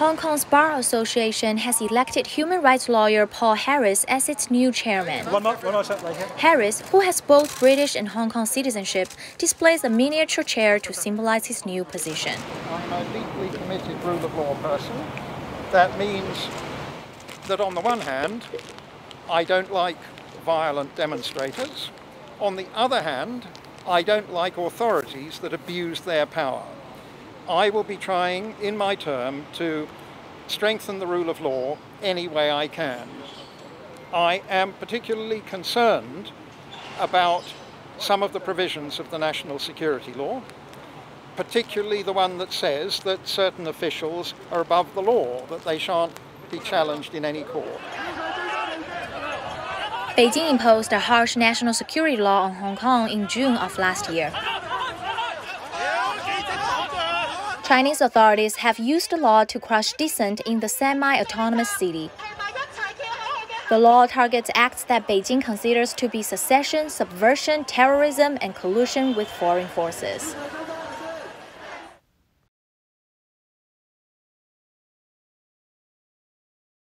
Hong Kong's Bar Association has elected human rights lawyer Paul Harris as its new chairman. One more, one more shot right. Harris, who has both British and Hong Kong citizenship, displays a miniature chair to symbolize his new position. I'm a deeply committed rule of law person. That means that on the one hand, I don't like violent demonstrators. On the other hand, I don't like authorities that abuse their power. I will be trying in my term to strengthen the rule of law any way I can. I am particularly concerned about some of the provisions of the national security law, particularly the one that says that certain officials are above the law, that they shan't be challenged in any court. Beijing imposed a harsh national security law on Hong Kong in June of last year. Chinese authorities have used the law to crush dissent in the semi-autonomous city. The law targets acts that Beijing considers to be secession, subversion, terrorism, and collusion with foreign forces.